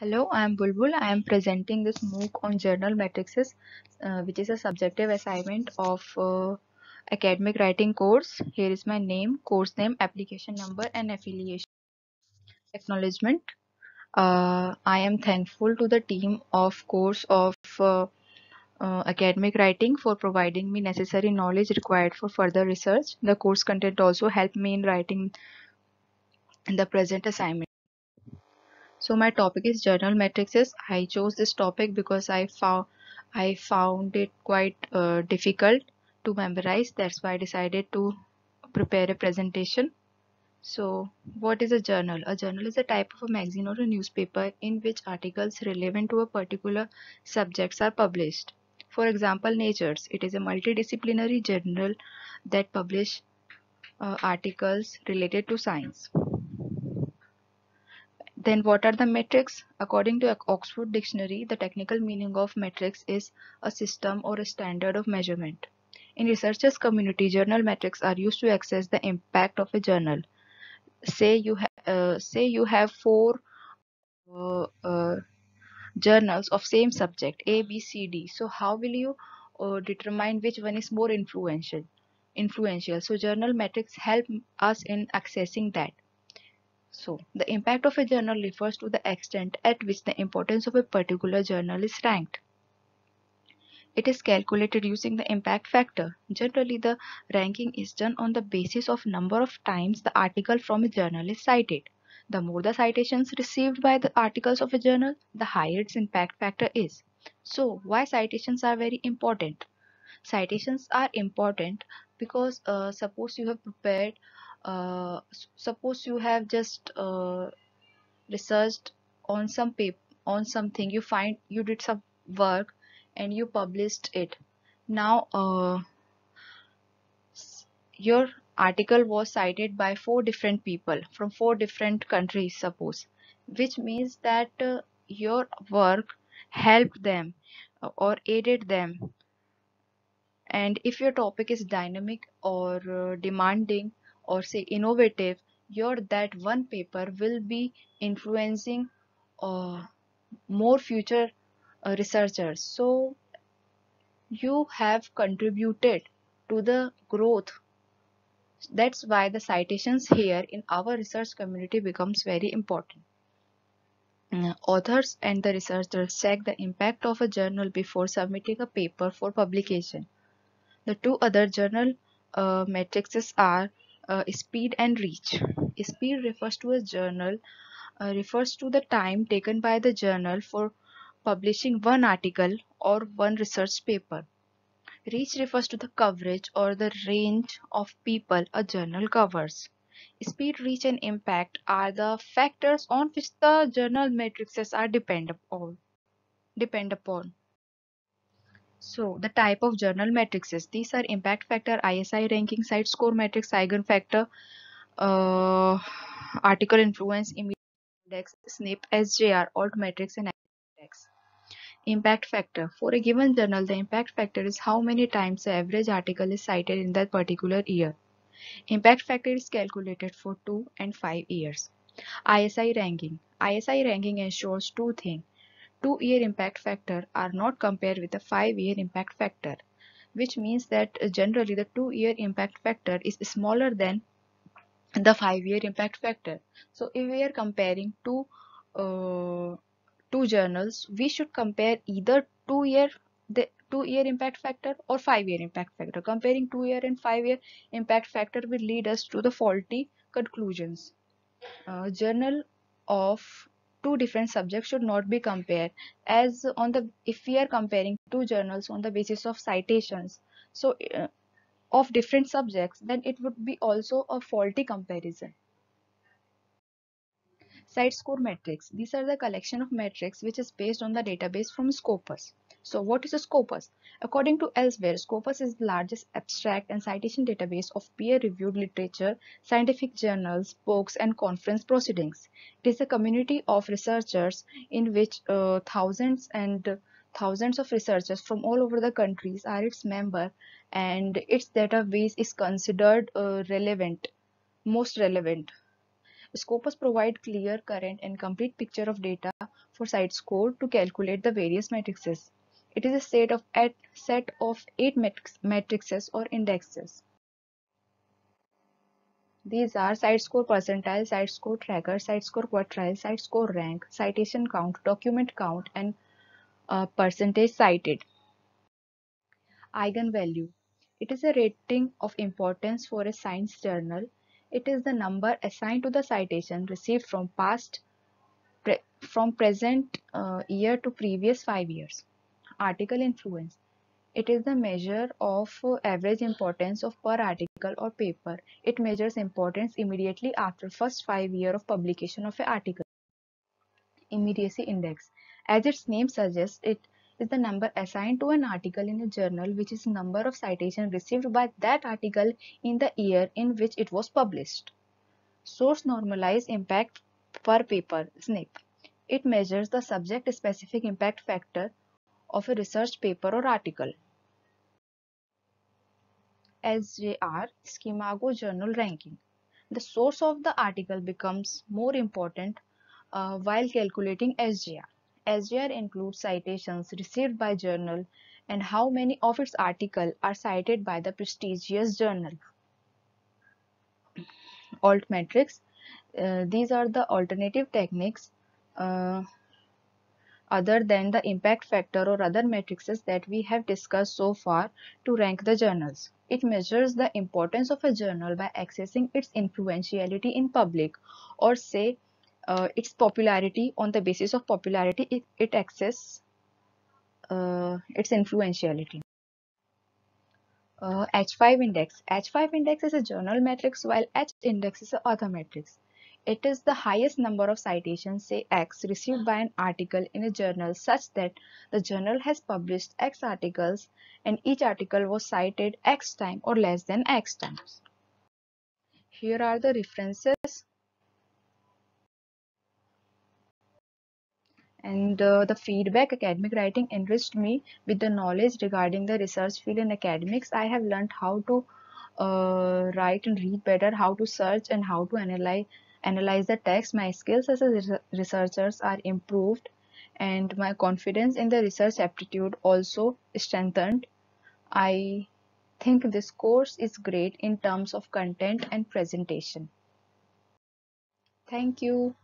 Hello, I am Bulbul. I am presenting this MOOC on journal matrices, uh, which is a subjective assignment of uh, academic writing course. Here is my name, course name, application number, and affiliation. Acknowledgement. Uh, I am thankful to the team of course of uh, uh, academic writing for providing me necessary knowledge required for further research. The course content also helped me in writing the present assignment. So my topic is journal matrices. I chose this topic because I found I found it quite uh, difficult to memorize. That's why I decided to prepare a presentation. So what is a journal? A journal is a type of a magazine or a newspaper in which articles relevant to a particular subjects are published. For example, Nature's. It is a multidisciplinary journal that publish uh, articles related to science. Then what are the metrics? According to Oxford Dictionary, the technical meaning of metrics is a system or a standard of measurement. In researchers community, journal metrics are used to assess the impact of a journal. Say you have uh, say you have four uh, uh, journals of same subject A, B, C, D. So how will you uh, determine which one is more influential? Influential. So journal metrics help us in accessing that. So, the impact of a journal refers to the extent at which the importance of a particular journal is ranked. It is calculated using the impact factor. Generally, the ranking is done on the basis of number of times the article from a journal is cited. The more the citations received by the articles of a journal, the higher its impact factor is. So, why citations are very important? Citations are important because uh, suppose you have prepared uh, suppose you have just uh, researched on some paper on something you find you did some work and you published it. Now uh, your article was cited by four different people from four different countries suppose which means that uh, your work helped them uh, or aided them. And if your topic is dynamic or uh, demanding or say innovative your that one paper will be influencing uh, more future uh, researchers. So you have contributed to the growth. That's why the citations here in our research community becomes very important. Uh, authors and the researchers check the impact of a journal before submitting a paper for publication. The two other journal uh, matrices are uh, speed and reach. Speed refers to a journal, uh, refers to the time taken by the journal for publishing one article or one research paper. Reach refers to the coverage or the range of people a journal covers. Speed, reach, and impact are the factors on which the journal matrices are depend upon. Depend upon. So the type of journal matrices, these are impact factor, ISI ranking, CiteScore matrix, eigenfactor, uh, article influence, index, SNP, SJR, alt matrix, and index. Impact factor. For a given journal, the impact factor is how many times the average article is cited in that particular year. Impact factor is calculated for 2 and 5 years. ISI ranking. ISI ranking ensures two things two-year impact factor are not compared with the five-year impact factor, which means that generally the two-year impact factor is smaller than the five-year impact factor. So if we are comparing two uh, two journals, we should compare either two-year the two-year impact factor or five-year impact factor. Comparing two-year and five-year impact factor will lead us to the faulty conclusions. Uh, journal of two different subjects should not be compared. As on the if we are comparing two journals on the basis of citations so uh, of different subjects then it would be also a faulty comparison. CiteScore metrics these are the collection of metrics which is based on the database from scopus so what is a Scopus? According to Elsevier, Scopus is the largest abstract and citation database of peer-reviewed literature, scientific journals, books, and conference proceedings. It is a community of researchers in which uh, thousands and thousands of researchers from all over the countries are its member and its database is considered uh, relevant, most relevant Scopus provide clear, current, and complete picture of data for CiteScore to calculate the various matrices. It is a set of, set of eight matrices or indexes. These are CiteScore percentile, CiteScore tracker, CiteScore quartile, CiteScore rank, citation count, document count, and uh, percentage cited. Eigenvalue. It is a rating of importance for a science journal. It is the number assigned to the citation received from past pre from present uh, year to previous five years. Article influence. It is the measure of uh, average importance of per article or paper. It measures importance immediately after first five year of publication of an article. Immediacy index. As its name suggests, it is the number assigned to an article in a journal which is number of citation received by that article in the year in which it was published. Source normalized impact per paper SNIP. It measures the subject specific impact factor of a research paper or article. SJR Scimago Journal Ranking. The source of the article becomes more important uh, while calculating SJR. SJR includes citations received by journal and how many of its articles are cited by the prestigious journal. Altmetrics. Uh, these are the alternative techniques uh, other than the impact factor or other matrices that we have discussed so far to rank the journals. It measures the importance of a journal by accessing its influentiality in public or say uh, its popularity on the basis of popularity it, it access uh, its influentiality. Uh, H5 index. H5 index is a journal matrix while H index is a author matrix. It is the highest number of citations, say X, received by an article in a journal such that the journal has published X articles and each article was cited X time or less than X times. Here are the references and uh, the feedback academic writing enriched me with the knowledge regarding the research field in academics. I have learned how to uh, write and read better, how to search and how to analyze analyze the text, my skills as a researcher are improved and my confidence in the research aptitude also strengthened. I think this course is great in terms of content and presentation. Thank you.